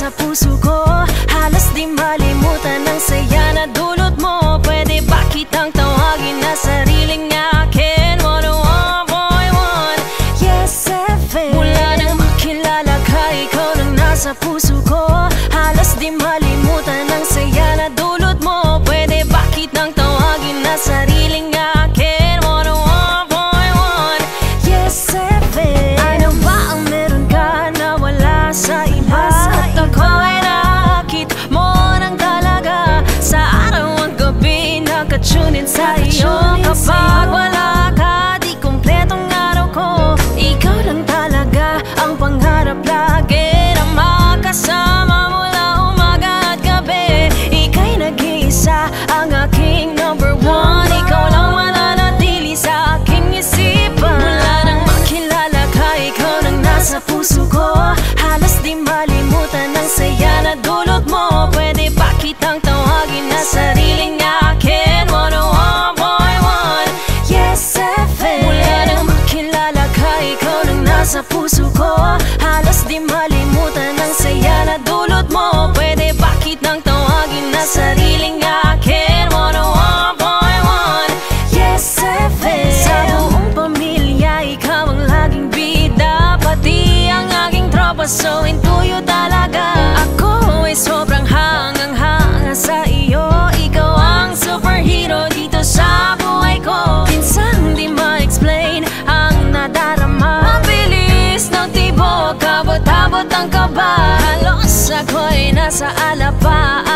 sa puso ko. Halos di malimutan ang saya na dulot mo. Pwede ba kitang tawagin na sariling akin? One, one, boy, one Yes, FM puso ko. Halos di malimutan tayo kapag wala pasuhin tuyo talaga. Ako ay sobrang hangang-hanga sa iyo. Ikaw ang superhero dito sa buhay ko. Minsan di ma-explain ang nadarama. Mabilis ng tibok, abot-abot ang kaba. Halos ako'y nasa alapa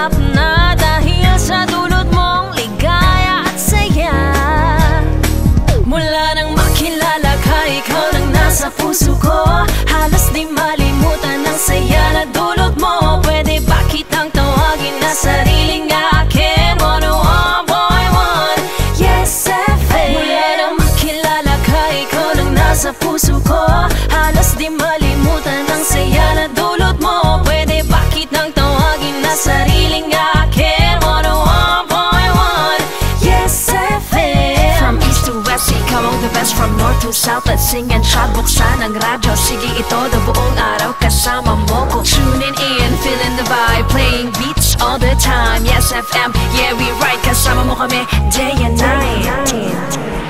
from north to south at sing and shout Buksan ang radyo, sige ito the buong araw kasama mo. Ko Tuning in, feeling the vibe, playing beats all the time. Yes FM, yeah we right, kasama mo kami day and night, day and night.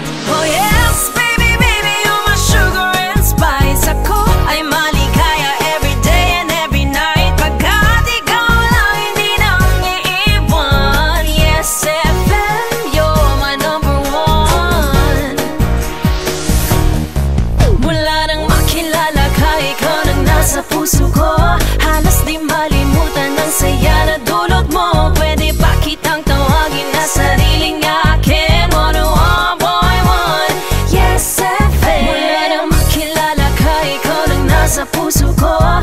puso ko.